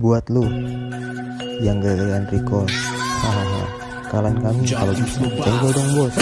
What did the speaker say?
Buat lu yang gagalan recall, hahaha. Kalian kami kalau bisa jangan dong bos.